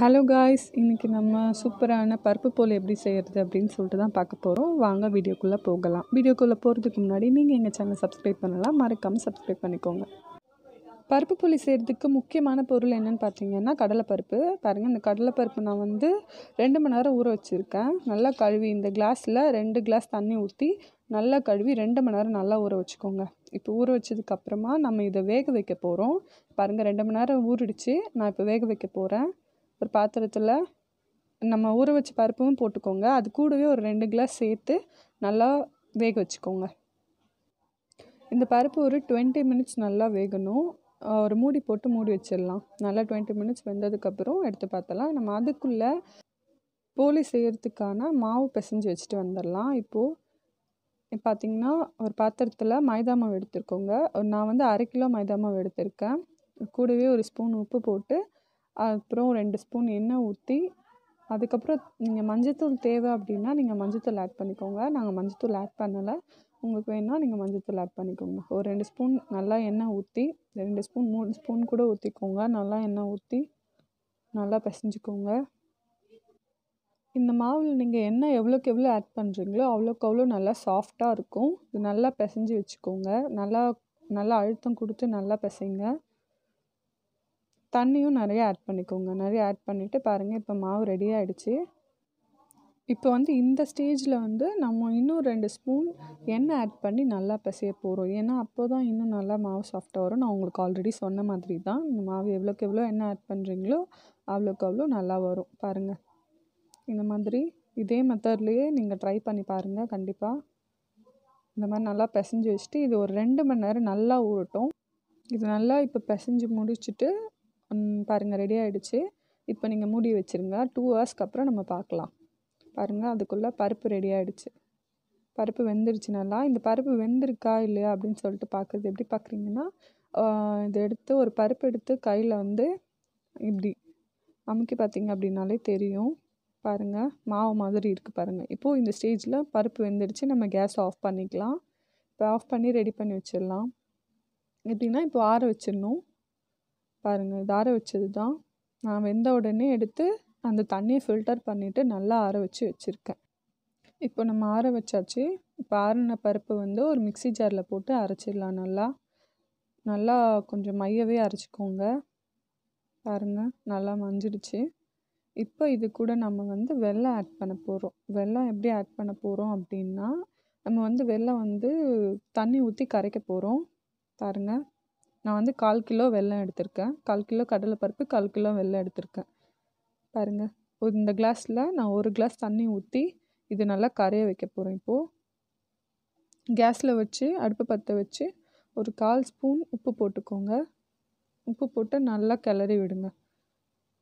Hello guys இன்றைக்கி நம்ம சூப்பரான பருப்பு போல் எப்படி செய்கிறது அப்படின்னு சொல்லிட்டு தான் பார்க்க போகிறோம் வாங்க வீடியோக்குள்ளே போகலாம். வீடியோக்குள்ளே போகிறதுக்கு முன்னாடி நீங்கள் எங்கள் சேனல் சப்ஸ்கிரைப் பண்ணலாம். மறக்காமல் சப்ஸ்கிரைப் பண்ணிக்கோங்க. பருப்பு புளி செய்கிறதுக்கு முக்கியமான பொருள் என்னென்னு பார்த்தீங்கன்னா கடலைப்பருப்பு. பாருங்கள் இந்த கடலைப்பருப்பு நான் வந்து ரெண்டு மணி நேரம் ஊற வச்சுருக்கேன். நல்லா கழுவி இந்த கிளாஸில் ரெண்டு கிளாஸ் தண்ணி ஊற்றி நல்லா கழுவி ரெண்டு மணி நேரம் நல்லா ஊற வச்சுக்கோங்க. இப்போ ஊற வச்சதுக்கப்புறமா நம்ம இதை வேக வைக்க போகிறோம் பாருங்கள் ரெண்டு மணி நேரம் ஊறிடுச்சு. நான் இப்போ வேக வைக்க போகிறேன் ஒரு பாத்திரத்தில் நம்ம ஊற வச்ச பருப்பும் போட்டுக்கோங்க. அது கூடவே ஒரு ரெண்டு கிளாஸ் சேர்த்து நல்லா வேக வச்சுக்கோங்க. இந்த பருப்பு ஒரு டுவெண்ட்டி மினிட்ஸ் நல்லா வேகணும். ஒரு மூடி போட்டு மூடி வச்சிடலாம். நல்லா டுவெண்ட்டி மினிட்ஸ் வெந்ததுக்கப்புறம் எடுத்து பார்த்தலாம் நம்ம அதுக்குள்ளே போலி செய்கிறதுக்கான மாவு பிசைஞ்சு வச்சுட்டு வந்துடலாம். இப்போது பார்த்திங்கன்னா ஒரு பாத்திரத்தில் மைதா மாவு எடுத்துருக்கோங்க நான் வந்து அரை கிலோ மைதா மாவு எடுத்திருக்கேன். கூடவே ஒரு ஸ்பூன் உப்பு போட்டு அப்புறம் ரெண்டு ஸ்பூன் எண்ணெய் ஊற்றி அதுக்கப்புறம் நீங்கள் மஞ்சத்தூள் தேவை அப்படின்னா நீங்கள் மஞ்சத்தூள் ஆட் பண்ணிக்கோங்க. நாங்கள் மஞ்சத்தூள் ஆட் பண்ணலை. உங்களுக்கு வேணால் நீங்கள் மஞ்சத்தூள் ஆட் பண்ணிக்கோங்க. ஒரு ரெண்டு ஸ்பூன் நல்லா எண்ணெய் ஊற்றி ரெண்டு ஸ்பூன் மூணு ஸ்பூன் கூட ஊற்றிக்கோங்க நல்லா எண்ணெய் ஊற்றி நல்லா பிசைஞ்சிக்கோங்க. இந்த மாவில் நீங்கள் எண்ணெய் எவ்வளோக்கு எவ்வளோ ஆட் பண்ணுறீங்களோ அவ்வளோக்கு அவ்வளோ நல்லா சாஃப்டாக இருக்கும். இது நல்லா பிசைஞ்சு வச்சுக்கோங்க. நல்லா நல்லா அழுத்தம் கொடுத்து நல்லா பிசைங்க. தண்ணியும் நிறைய ஆட் பண்ணிக்கோங்க. நிறைய ஆட் பண்ணிவிட்டு பாருங்கள் இப்போ மாவு ரெடி ஆகிடுச்சு இப்போ வந்து இந்த ஸ்டேஜில் வந்து நம்ம இன்னும் ரெண்டு ஸ்பூன் எண்ணெய் ஆட் பண்ணி நல்லா பிசைய போகிறோம் ஏன்னா அப்போ தான் இன்னும் நல்லா மாவு சாஃப்டாக வரும். நான் உங்களுக்கு ஆல்ரெடி சொன்ன மாதிரி தான் இந்த மாவு எவ்வளோக்கு எவ்வளோ எண்ணெய் ஆட் பண்ணுறீங்களோ அவ்வளோக்கு அவ்வளோ நல்லா வரும். பாருங்கள் இந்த மாதிரி இதே மெத்தட்லேயே நீங்கள் ட்ரை பண்ணி பாருங்கள் கண்டிப்பாக இந்த மாதிரி நல்லா பிசைஞ்சு வச்சுட்டு இது ஒரு ரெண்டு மணி நேரம் நல்லா ஊறட்டும். இது நல்லா இப்போ பிசைஞ்சு முடிச்சுட்டு பாருங்கள் ரெடி ஆகிடுச்சு இப்போ நீங்கள் மூடி வச்சுருங்க. டூ ஹவர்ஸ்க்கு அப்புறம் நம்ம பார்க்கலாம். பாருங்கள் அதுக்குள்ளே பருப்பு ரெடி ஆகிடுச்சு பருப்பு வெந்துருச்சு நல்லா. இந்த பருப்பு வெந்திருக்கா இல்லையா அப்படின்னு சொல்லிட்டு பார்க்குறது எப்படி பார்க்குறீங்கன்னா இதை எடுத்து ஒரு பருப்பு எடுத்து கையில் வந்து இப்படி அமுக்கி பார்த்தீங்க அப்படின்னாலே தெரியும். பாருங்கள் மாவு மாதிரி இருக்குது பாருங்கள் இப்போது இந்த ஸ்டேஜில் பருப்பு வெந்துடுச்சு நம்ம கேஸ் ஆஃப் பண்ணிக்கலாம். இப்போ ஆஃப் பண்ணி ரெடி பண்ணி வச்சிடலாம். எப்படின்னா இப்போ ஆற வச்சிடணும். பாருங்கள் இது ஆற வச்சது தான் நான் வெந்த உடனே எடுத்து அந்த தண்ணியை ஃபில்டர் பண்ணிவிட்டு நல்லா ஆற வச்சு வச்சுருக்கேன். இப்போ நம்ம ஆற வச்சாச்சு. இப்போ ஆறின பருப்பு வந்து ஒரு மிக்சி ஜாரில் போட்டு அரைச்சிடலாம் நல்லா. நல்லா கொஞ்சம் மையவே அரைச்சிக்கோங்க. பாருங்கள் நல்லா மஞ்சிடுச்சு. இப்போ இது கூட நம்ம வந்து வெள்ளம் ஆட் பண்ண போகிறோம் வெள்ளம் எப்படி ஆட் பண்ண போகிறோம் அப்படின்னா நம்ம வந்து வெள்ளம் வந்து தண்ணி ஊற்றி கரைக்க போகிறோம் பாருங்கள் நான் வந்து கால் கிலோ வெல்லம் எடுத்திருக்கேன். கால் கிலோ கடலைப்பருப்பு கால் கிலோ வெல்லம் எடுத்திருக்கேன். பாருங்கள் ஒரு இந்த கிளாஸில் நான் ஒரு கிளாஸ் தண்ணி ஊற்றி இது நல்லா கரைய வைக்க போகிறேன் இப்போது கேஸில் வச்சு அடுப்பு பற்ற வச்சு ஒரு கால் ஸ்பூன் உப்பு போட்டுக்கோங்க. உப்பு போட்டு நல்லா கிளறி விடுங்க.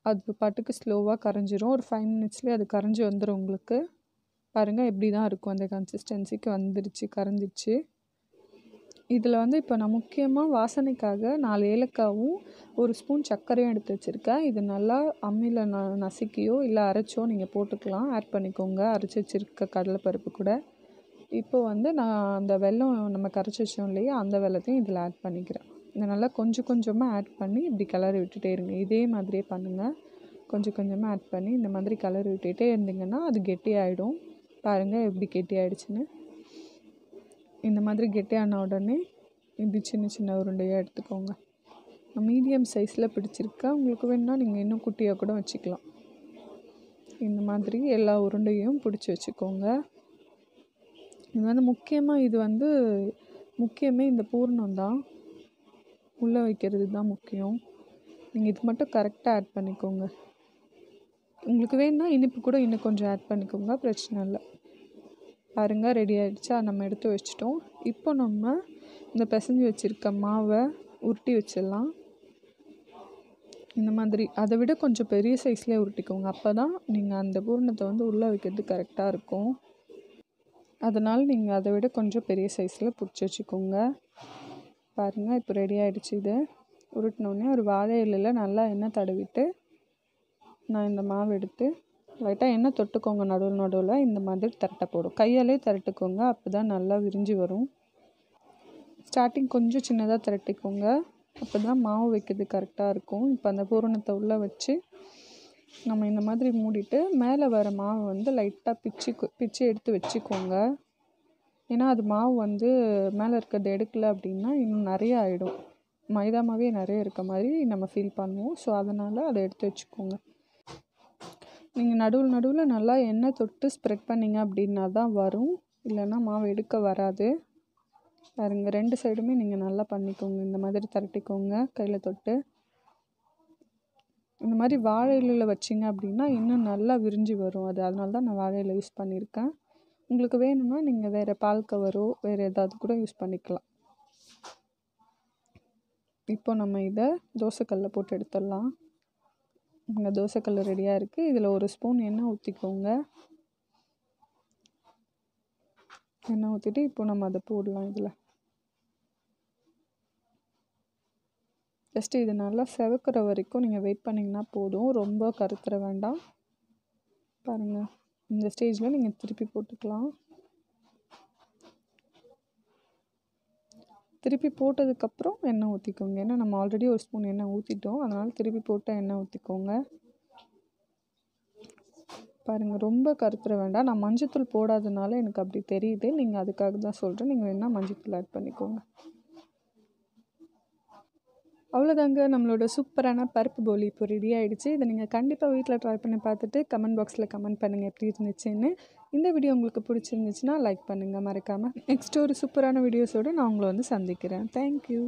அது பாட்டுக்கு ஸ்லோவாக கரைஞ்சிரும். ஒரு ஃபைவ் மினிட்ஸ்லேயே அது கரைஞ்சி வந்துடும் உங்களுக்கு. பாருங்கள் எப்படி தான் இருக்கும் அந்த கன்சிஸ்டன்சிக்கு வந்துடுச்சு கரைஞ்சிச்சு. இதில் வந்து இப்போ நான் முக்கியமாக வாசனைக்காக நாலு ஏலக்காவும் ஒரு ஸ்பூன் சர்க்கரையும் எடுத்து வச்சுருக்கேன். இது நல்லா அம்மியில் ந நசுக்கியோ இல்லை அரைச்சோ நீங்கள் போட்டுக்கலாம். ஆட் பண்ணிக்கோங்க. அரைச்சி வச்சுருக்க கடலைப்பருப்பு கூட. இப்போ வந்து நான் அந்த வெல்லம் நம்ம கரைச்சி வச்சோம் இல்லையா அந்த வெள்ளத்தையும் இதில் ஆட் பண்ணிக்கிறேன். இதை நல்லா கொஞ்சம் கொஞ்சமாக ஆட் பண்ணி இப்படி கலர் விட்டுட்டே இருங்க. இதே மாதிரியே பண்ணுங்கள் கொஞ்சம் கொஞ்சமாக ஆட் பண்ணி இந்த மாதிரி கலர் விட்டுகிட்டே இருந்தீங்கன்னா அது கெட்டி ஆகிடும் பாருங்கள் எப்படி கெட்டி ஆகிடுச்சின்னு இந்த மாதிரி கெட்டியான உடனே இப்படி சின்ன சின்ன உருண்டையாக எடுத்துக்கோங்க. மீடியம் சைஸில் பிடிச்சிருக்கா உங்களுக்கு வேணுன்னா நீங்கள் இன்னும் குட்டியாக கூட வச்சுக்கலாம். இந்த மாதிரி எல்லா உருண்டையும் பிடிச்சி வச்சுக்கோங்க. இது வந்து முக்கியமாக இது வந்து முக்கியமே இந்த பூர்ணம் தான். உள்ளே வைக்கிறது தான் முக்கியம். நீங்கள் இது மட்டும் கரெக்டாக ஆட் பண்ணிக்கோங்க. உங்களுக்கு வேணுன்னா இனிப்பு கூட இன்னும் கொஞ்சம் ஆட் பண்ணிக்கோங்க. பிரச்சனை இல்லை. பாருங்கள் ரெடி ஆகிடுச்சா நம்ம எடுத்து வச்சிட்டோம். இப்போ நம்ம இந்த பிசைஞ்சு வச்சுருக்க மாவை உருட்டி வச்சிடலாம். இந்த மாதிரி. அதை விட கொஞ்சம் பெரிய சைஸ்லேயே உருட்டிக்கோங்க. அப்போ தான் நீங்கள் அந்த பூரணத்தை வந்து உள்ளே வைக்கிறது கரெக்டாக இருக்கும். அதனால் நீங்கள் அதை விட கொஞ்சம் பெரிய சைஸில் பிடிச்சி வச்சுக்கோங்க. பாருங்கள் இப்போ ரெடி ஆகிடுச்சு இது. உருட்டினோடனே ஒரு வாழை இலையில் நல்லா எண்ணெய் தடவிட்டு நான் இந்த மாவு எடுத்து லைட்டாக எண்ணெய் தொட்டுக்கோங்க. நடுவில் நடுவில் இந்த மாதிரி திரட்ட போடும் கையாலே திரட்டுக்கோங்க. அப்போ தான் நல்லா விரிஞ்சு வரும். ஸ்டார்டிங் கொஞ்சம் சின்னதாக திரட்டிக்கோங்க. அப்போ தான் மாவு வைக்கிறது கரெக்டாக இருக்கும். இப்போ அந்த பூரணத்தை உள்ளே வச்சு நம்ம இந்த மாதிரி மூடிட்டு மேலே வர மாவை வந்து லைட்டாக பிச்சு பிச்சு எடுத்து வச்சுக்கோங்க. ஏன்னா அது மாவு வந்து மேலே இருக்கிறது எடுக்கல அப்படின்னா இன்னும் நிறைய ஆகிடும் மைதா மாவே நிறைய இருக்க மாதிரி நம்ம ஃபீல் பண்ணுவோம். ஸோ அதனால் அதை எடுத்து வச்சுக்கோங்க. நீங்கள் நடுவில் நடுவில் நல்லா எண்ணெய் தொட்டு ஸ்ப்ரெட் பண்ணிங்க அப்படின்னா தான் வரும். இல்லைன்னா மாவு எடுக்க வராது. பாருங்க ரெண்டு சைடுமே நீங்கள் நல்லா பண்ணிக்கோங்க. இந்த மாதிரி திரட்டிக்கோங்க கையில் தொட்டு. இந்த மாதிரி வாழை இலையில் வச்சிங்க அப்படின்னா இன்னும் நல்லா விரிஞ்சு வரும். அது அதனால தான் நான் வாழை இலை யூஸ் பண்ணியிருக்கேன் உங்களுக்கு வேணும்னா நீங்கள் வேறு பால் கவரோ வேறு ஏதாவது கூட யூஸ் பண்ணிக்கலாம். இப்போ நம்ம இதை தோசைக்கல்லில் போட்டு எடுத்துடலாம். இங்கே தோசைக்கல் ரெடியாக இருக்குது இதில் ஒரு ஸ்பூன் எண்ணெய் ஊற்றிக்கோங்க எண்ணெய் ஊற்றிட்டு இப்போ நம்ம அதை போடலாம் இதில். ஜஸ்ட்டு இது நல்லா செவக்கிற வரைக்கும் நீங்கள் வெயிட் பண்ணிங்கன்னா போதும். ரொம்ப கருத்துற வேண்டாம். பாருங்கள் இந்த ஸ்டேஜில் நீங்கள் திருப்பி போட்டுக்கலாம். திருப்பி போட்டதுக்கப்புறம் எண்ணெய் ஊற்றிக்கோங்க ஏன்னா நம்ம ஆல்ரெடி ஒரு ஸ்பூன் எண்ணெய் ஊற்றிட்டோம் அதனால் திருப்பி போட்டால் எண்ணெய் ஊற்றிக்கோங்க பாருங்கள் ரொம்ப கருத்துற வேண்டாம். நான் மஞ்சத்தூள் போடாதனால எனக்கு அப்படி தெரியுது. நீங்கள் அதுக்காக தான் சொல்கிறேன் நீங்கள் வேணால் மஞ்சத்தூள் ஆட் பண்ணிக்கோங்க. அவ்வளோதாங்க. நம்மளோட சூப்பரான பருப்பு போலி இப்போ ரெடி ஆகிடுச்சு இதை நீங்கள் கண்டிப்பாக வீட்டில் ட்ரை பண்ணி பார்த்துட்டு கமெண்ட் பாக்ஸில் கமெண்ட் பண்ணுங்கள் எப்படி இருந்துச்சுன்னு. இந்த வீடியோ உங்களுக்கு பிடிச்சிருந்துச்சுன்னா லைக் பண்ணுங்கள் மறக்காமல் நெக்ஸ்ட் ஒரு சூப்பரான வீடியோஸோடு நான் உங்களை வந்து சந்திக்கிறேன். தேங்க்யூ